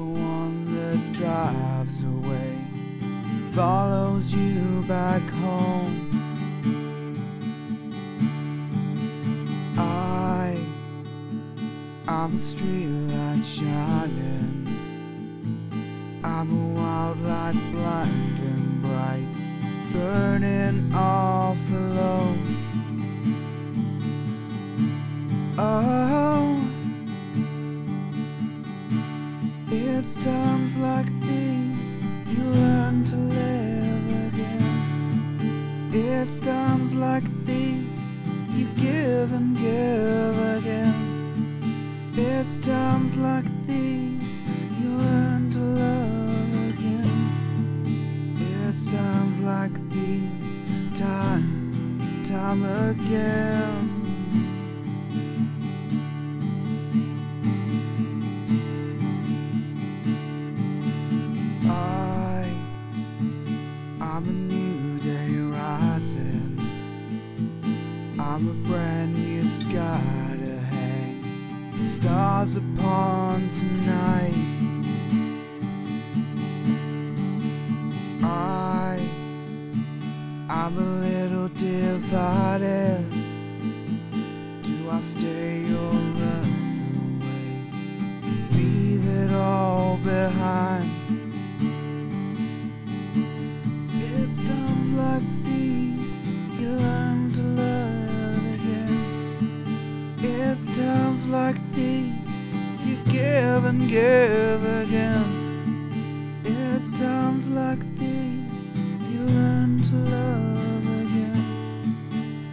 the one that drives away, follows you back home. I, I'm a streetlight shining. I'm a wild light blinding bright, burning off it's times like these you learn to live again. It's times like these you give and give again. It's times like these you learn to love again. It's times like these, time, time again. I'm a brand new sky to hang the stars upon tonight. I, I'm a little divided. Do I stay or like these you give and give again. It's times like these you learn to love again.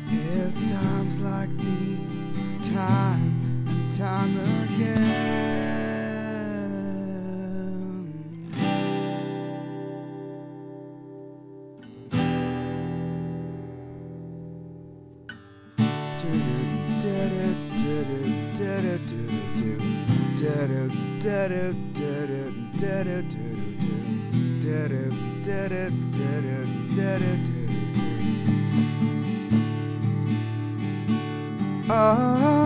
It's times like these, time and time again. Oh,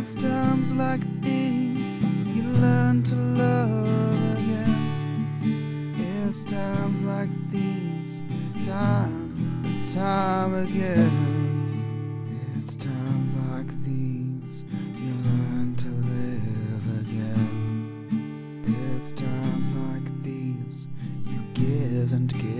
It's times like these you learn to love again. It's times like these, time time again. It's times like these you learn to live again. It's times like these you give and give.